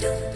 do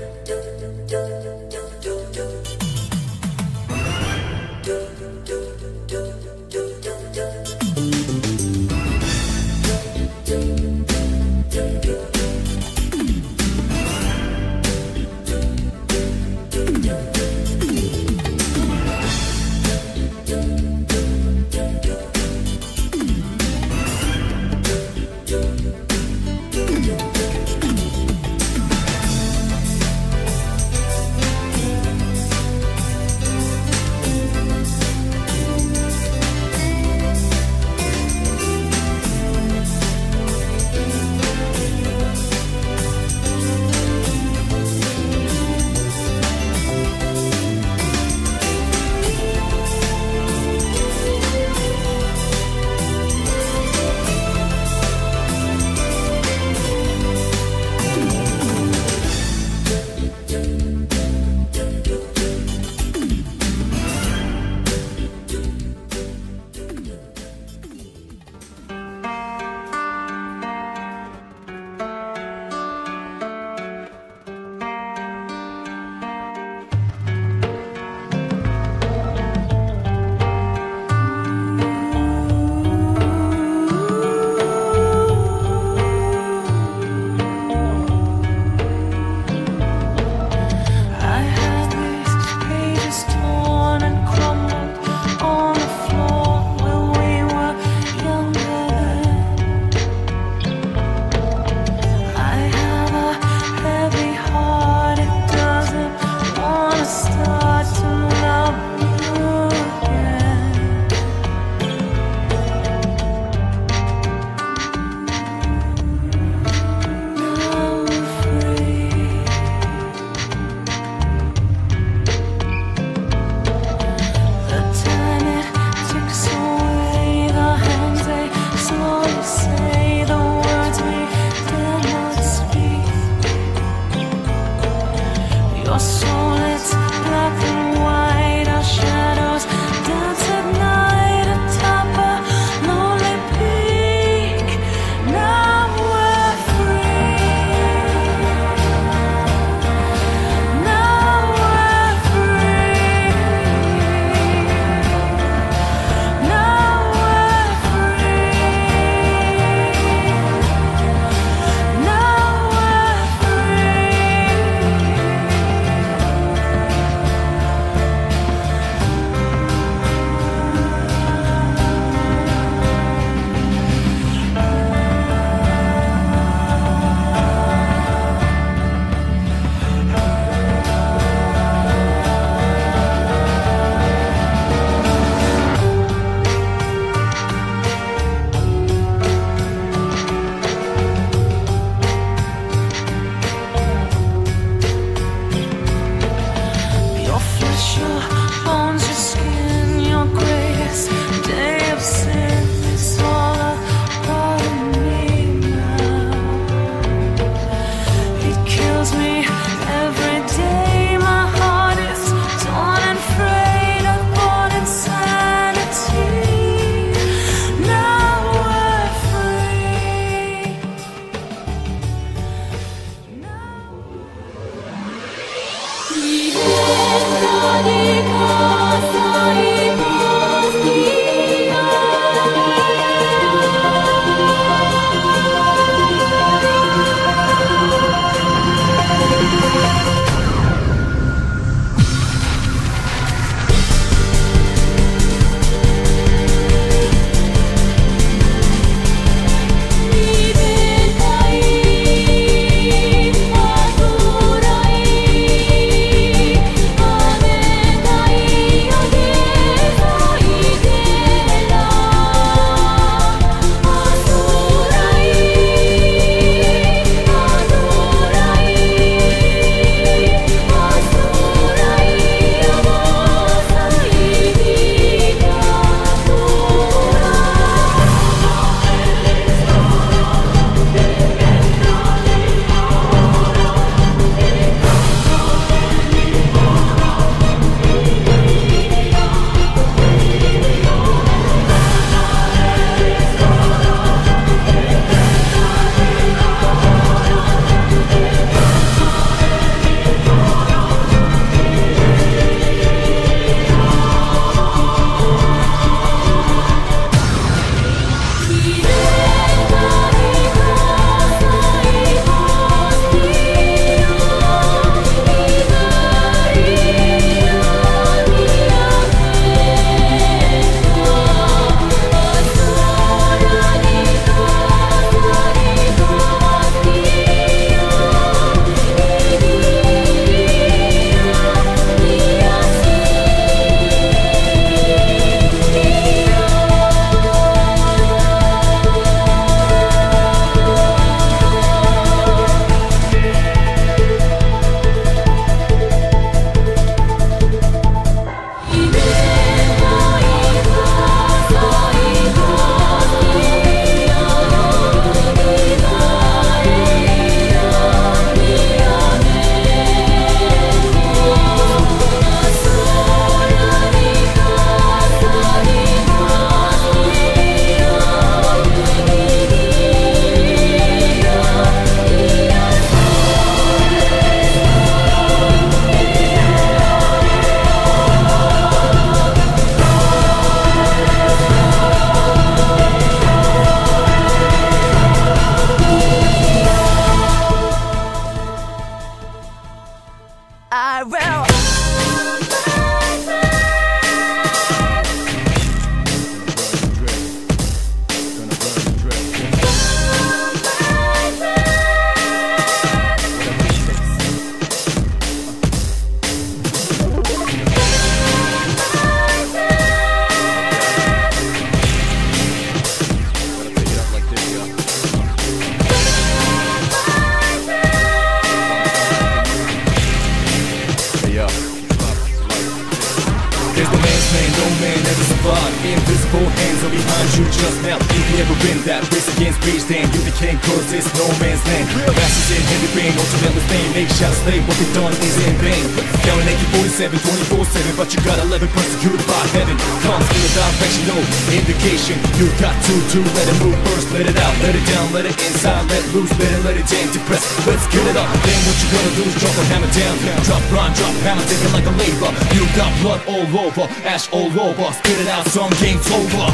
rage Then you became cause it's no man's land. Masters in heavy pain, ultimately fame They shall slay, what they done is in vain. Down in AK-47, 24-7 But you got 11 persecuted by heaven. Comes in without direction, no indication You got to, to let it move first Let it out, let it down, let it inside Let loose, let it, let it jam, depress. Let's get it up, then what you gonna do is drop a hammer down. Drop rhyme, drop hammer, take it like a labor. You got blood all over, ash all over. Spit it out, some game's over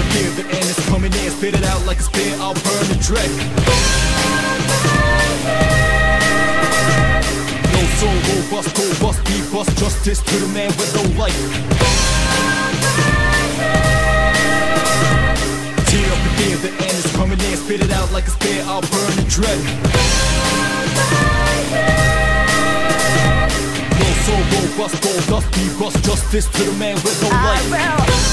the fear, the end is coming in. Spit it out like a spear, I'll burn the dread. No soul, robust, robust, be bust Justice to the man with no life. Tear up the fear, the end is coming in. Spit it out like a spear, I'll burn the dread. No soul, robust, robust, be bust Justice to the man with no I life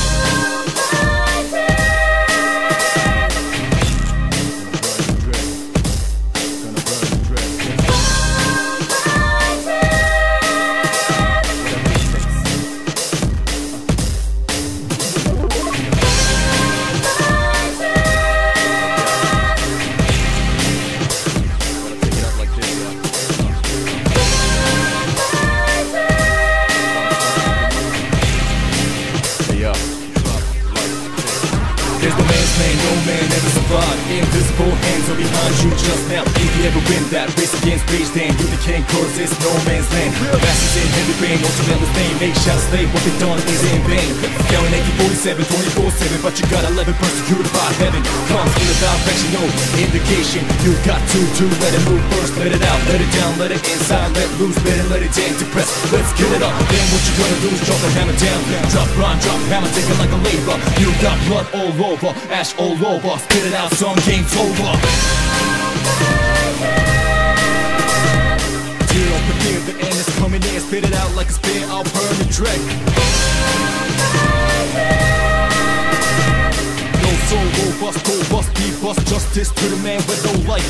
no man, ever survived. Invisible hands are behind you just now. If you ever win that race against rage Then you became cause it's no man's land. Masters in heavy rain, ultimately fame They shall slay, what they done is in vain. Down in AK-47, 24-7 But you got 11 persecuted by heaven. Comes with without direction, no indication. You got to, do let it move first Let it out, let it down, let it inside Let loose, let it, let it jam, depress. Let's get it up, then what you gonna do is drop the hammer down. Drop rhyme, drop hammer, take it like a labor. You got blood all over, ash all over. Spit it out, some game's over. Tear up the end is coming in. Spit it out like a spear, I'll burn the dread No soul, robust, robust, be bust Justice to the man with no life.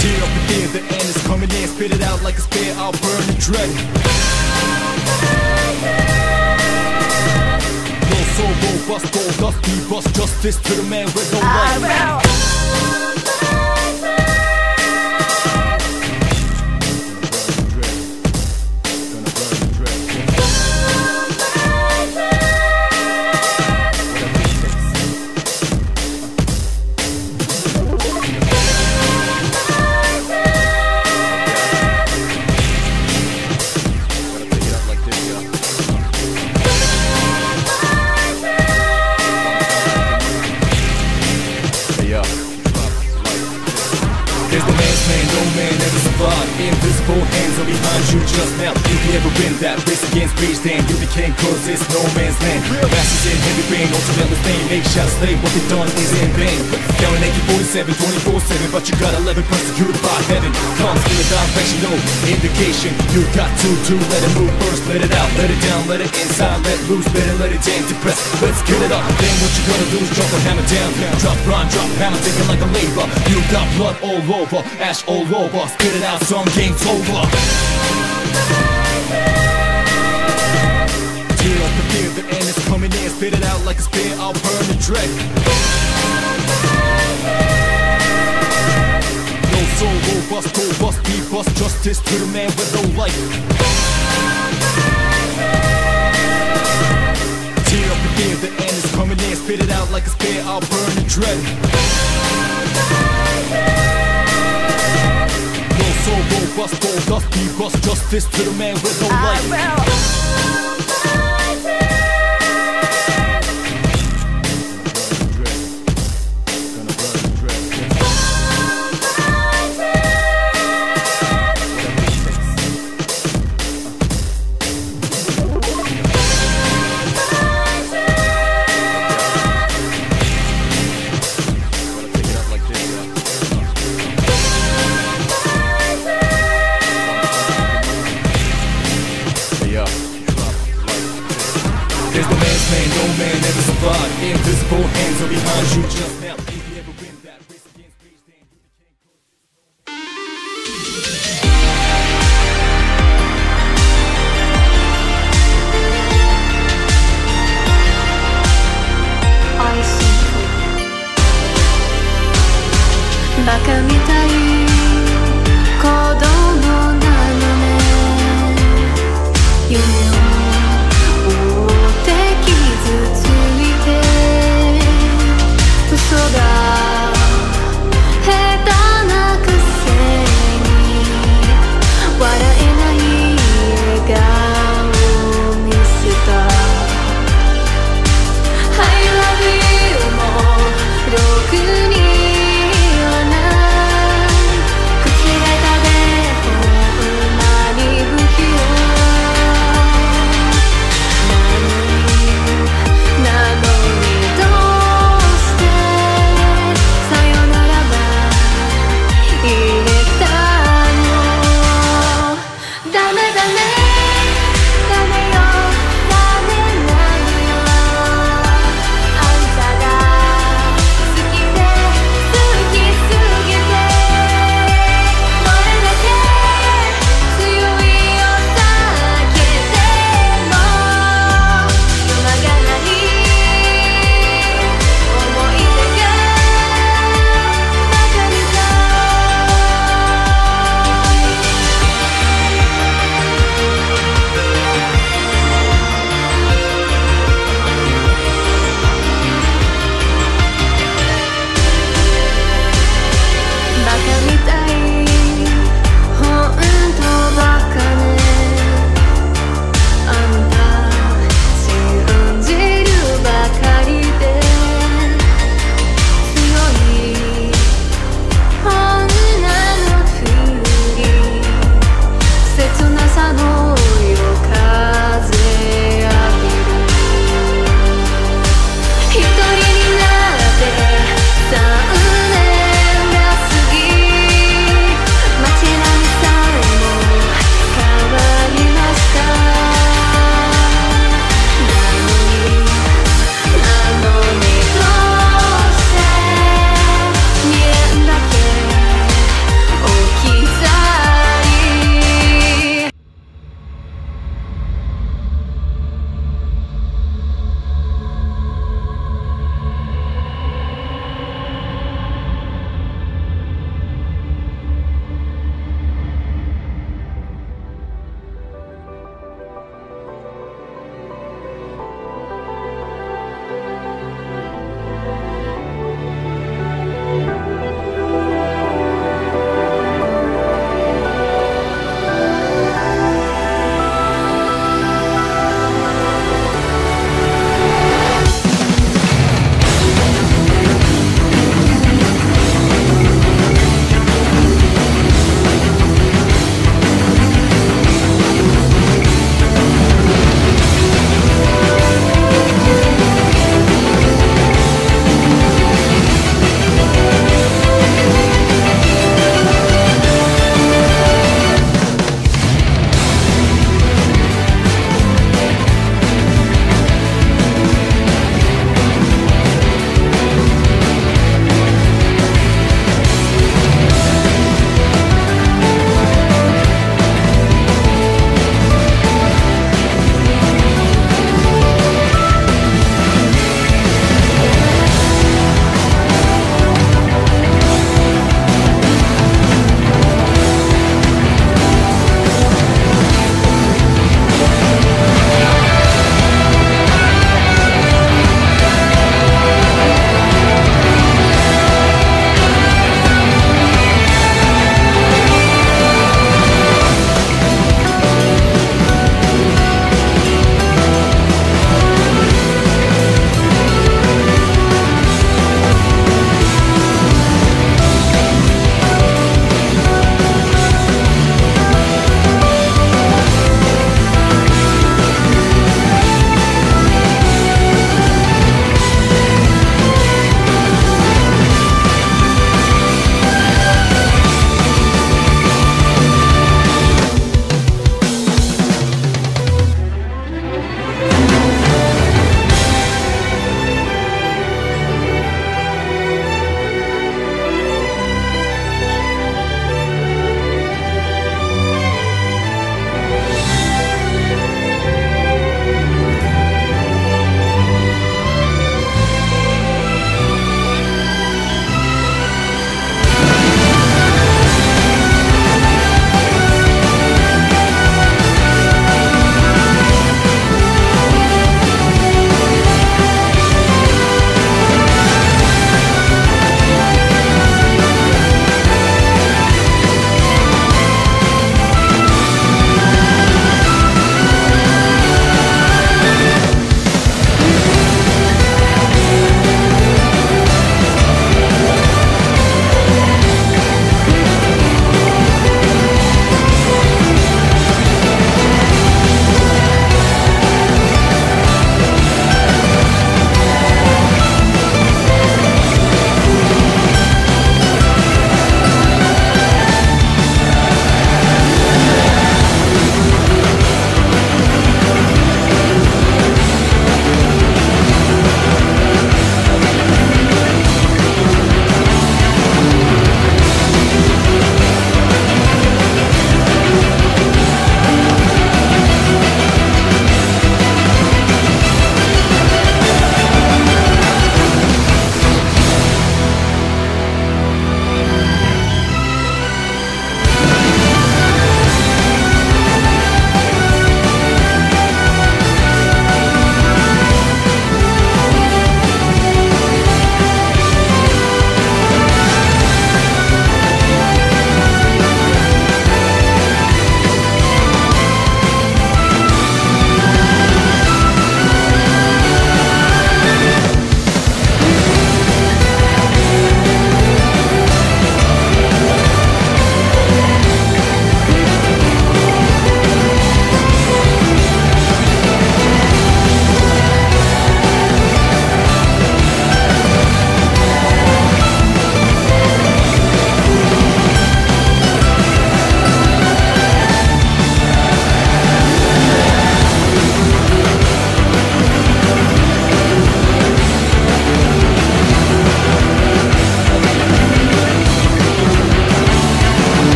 Tear up the fear, the end is coming in. Spit it out like a spear, I'll burn the dread Soul, robust, robust, be bust Justice to the man with no ah, life What they done is in vain. Down in AK-47, 24-7 But you got 11 persecuted by heaven. Comes with without direction, no indication. You got to, to let it move first Let it out, let it down, let it inside Let loose, let it, let it jam, depress. Let's get it up, then what you gonna do is drop the hammer down. Drop rhyme, drop hammer, take it like a labor. You got blood all over, ash all over. Spit it out, some game's over Spit it out like a spear, I'll burn the dread No soul, robust, robust, be bust Justice to the man with no life. Tear up the fear, the end is coming in Spit it out like a spear, I'll burn the dread No soul, robust, robust, be bust Justice to the man with no I life hands behind you just now